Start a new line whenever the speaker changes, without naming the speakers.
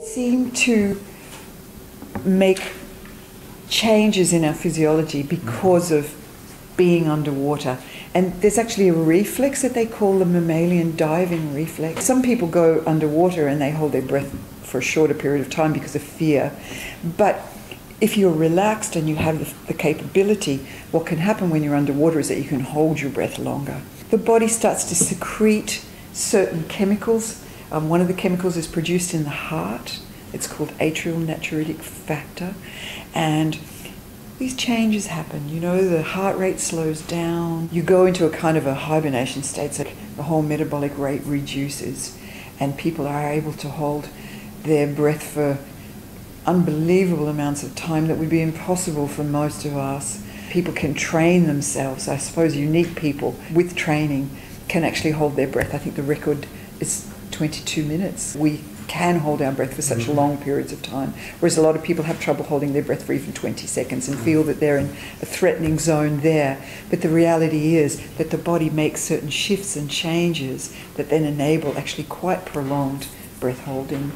seem to make changes in our physiology because of being underwater. And there's actually a reflex that they call the mammalian diving reflex. Some people go underwater and they hold their breath for a shorter period of time because of fear. But if you're relaxed and you have the, the capability, what can happen when you're underwater is that you can hold your breath longer. The body starts to secrete certain chemicals. Um, one of the chemicals is produced in the heart. It's called atrial natriuretic factor. And these changes happen. You know, the heart rate slows down. You go into a kind of a hibernation state, so the whole metabolic rate reduces, and people are able to hold their breath for unbelievable amounts of time that would be impossible for most of us. People can train themselves. I suppose unique people with training can actually hold their breath. I think the record is 22 minutes. We can hold our breath for such mm-hmm. long periods of time, whereas a lot of people have trouble holding their breath for even 20 seconds and feel that they're in a threatening zone there. But the reality is that the body makes certain shifts and changes that then enable actually quite prolonged breath holding.